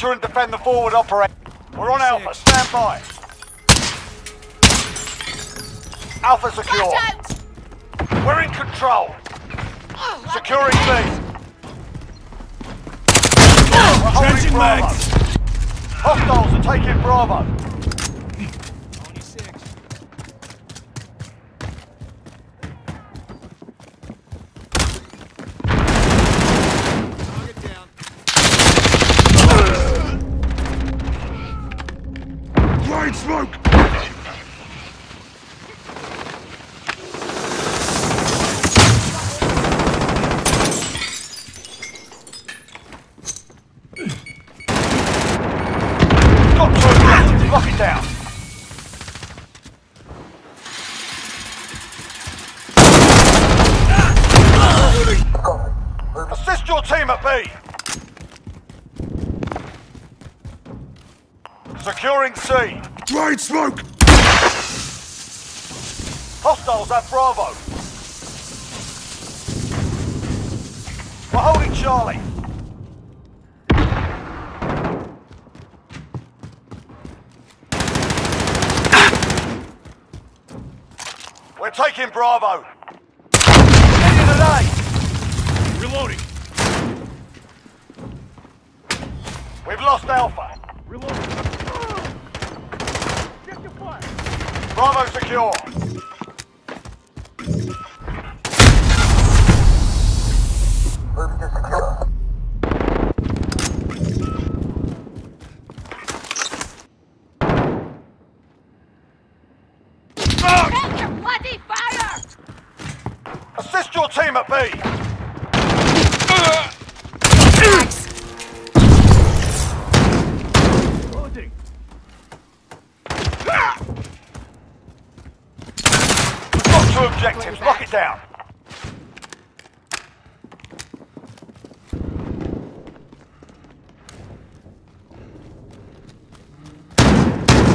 Capture and defend the forward operator. We're on Alpha. Stand by. Alpha secure. We're in control. Securing B. We're holding Changing Bravo. mags. Hostiles are taking Bravo. Throwing smoke! Assist your team at B. Securing C. Throwing smoke! Hostiles at Bravo. We're holding Charlie. We're taking Bravo. End of the day. Reloading! We've lost Alpha. Reloading! Bravo secure. Bloody fire! Assist your team at B. objectives. Lock it down.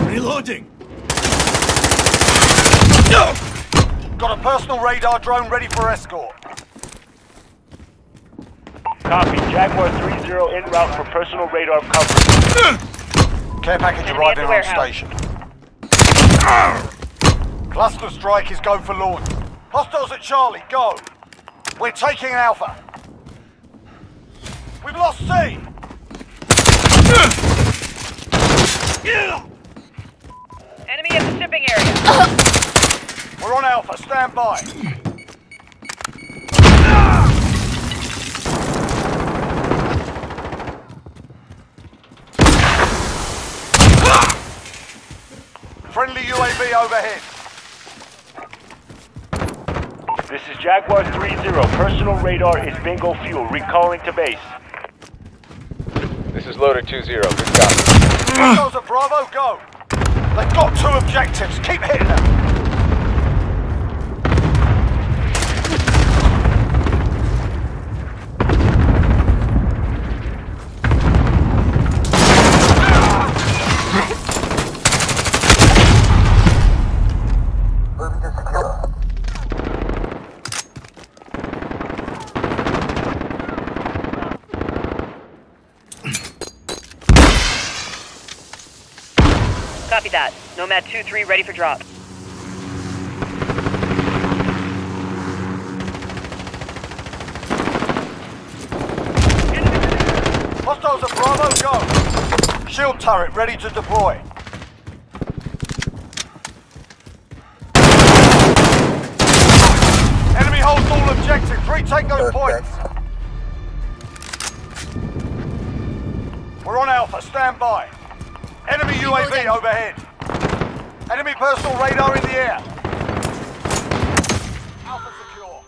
Reloading! Got a personal radar drone ready for escort. Copy. Jaguar 3-0 en route for personal radar coverage. Care package Enemy arriving on warehouse. station. Cluster strike is go for launch. Hostiles at Charlie, go. We're taking Alpha. We've lost C. Enemy at the shipping area. We're on Alpha. Stand by. Friendly UAV overhead. This is Jaguar 3-0. Personal radar is bingo fuel. Recalling to base. This is Loader 2-0. Good copy. Hostiles at Bravo, go. They've got two objectives. Keep hitting them. Copy that. Nomad 2-3 ready for drop. Hostiles at Bravo, go. Shield turret ready to deploy. Enemy holds all objectives. Retake those points. We're on Alpha. Stand by. Enemy UAV overhead. Enemy personal radar in the air. Alpha secure.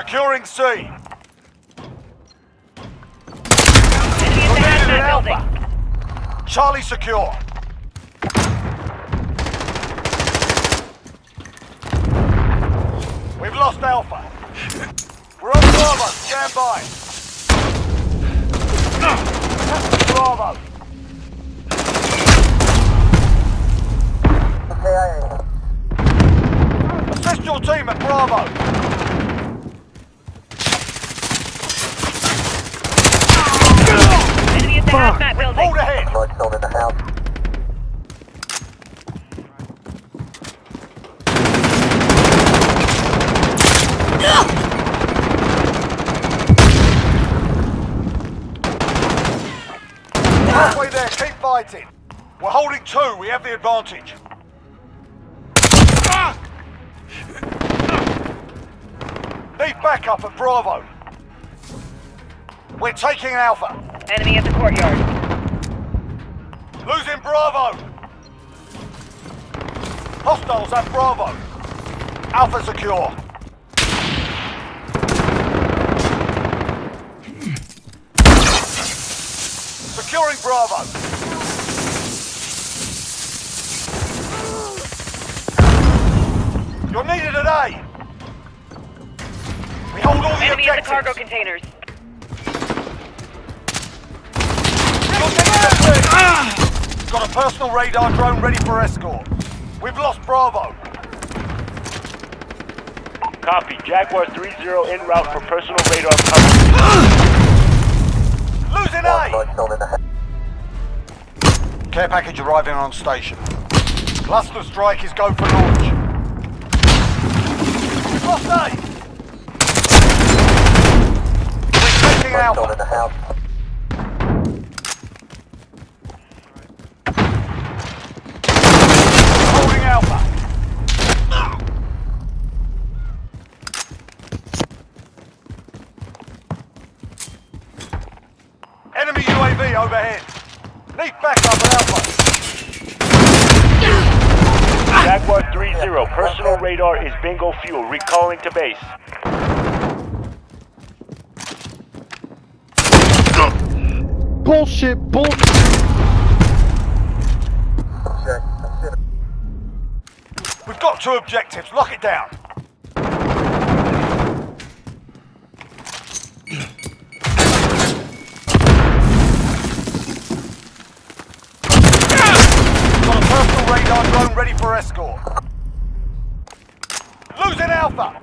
Securing C. Enemy at the hazmat building. Alpha. Charlie secure. We've lost Alpha. We're on Bravo. Stand by. Bravo. Assist your team at Bravo. Enemy at the hazmat building. Hold ahead. Halfway there, keep fighting. We're holding two, we have the advantage. Need backup at Bravo. We're taking Alpha. Enemy at the courtyard. Losing Bravo! Hostiles at Bravo. Alpha secure. Securing Bravo. You're needed at A. We hold all the Enemy at the cargo containers. You're needed at B. Got a personal radar drone ready for escort. We've lost Bravo. Copy. Jaguar 3-0 en route for personal radar coverage. Losing A! Care package arriving on station. Cluster strike is go for launch. Lost A! We're taking Alpha. Holding Alpha. Enemy UAV overhead. Need backup at Alpha. Jaguar 3-0. Personal radar is bingo fuel. Recalling to base. Bullshit, bullshit. We've got two objectives. Lock it down. Got a personal radar drone ready for escort. Losing Alpha.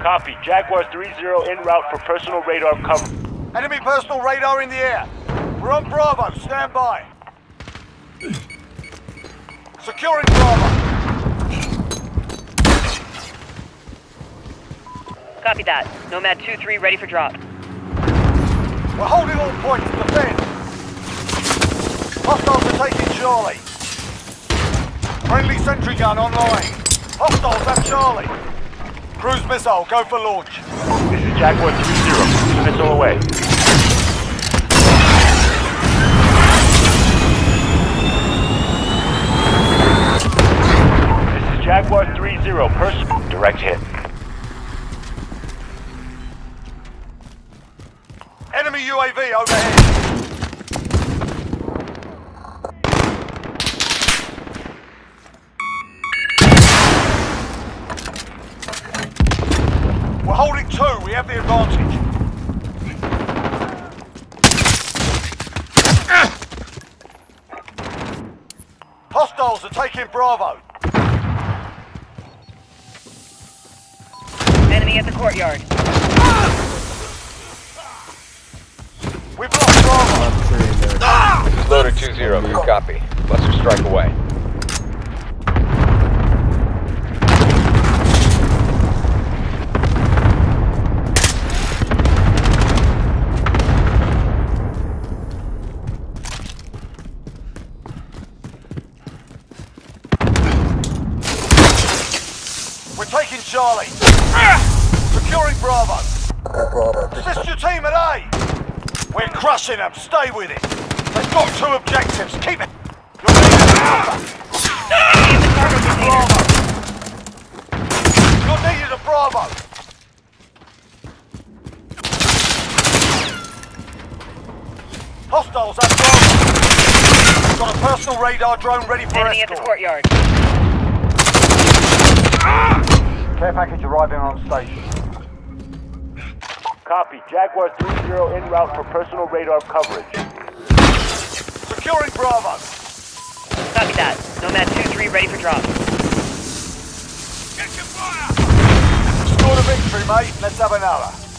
Copy. Jaguar 3-0 en route for personal radar cover. Enemy personal radar in the air. We're on Bravo. Stand by. Securing Bravo. Copy that. Nomad 2-3 ready for drop. We're holding all points to defend. Hostiles are taking Charlie. Friendly sentry gun online. Hostiles at Charlie. Cruise missile, go for launch. This is Jaguar 3-0. Missile away. This is Jaguar 3-0. Person. Direct hit. Enemy UAV overhead. We're holding two, we have the advantage. Hostiles are taking Bravo. Enemy at the courtyard. We've lost Bravo. This is Loader 2-0. Copy. Cluster strike away. We're taking Charlie. Securing Bravo. Assist your team at A. We're crushing them. Stay with it. They've got two objectives. Keep it. You're needed at Alpha. Enemy at the cargo. Bravo. You're needed at Bravo. Hostiles at Bravo. Got a personal radar drone ready for Enemy at the courtyard. Ah! Care package arriving on station. Copy. Jaguar 3-0 en route for personal radar coverage. Securing Bravo. Copy that. Nomad 2-3 ready for drop. Scored a victory, mate. Let's have another.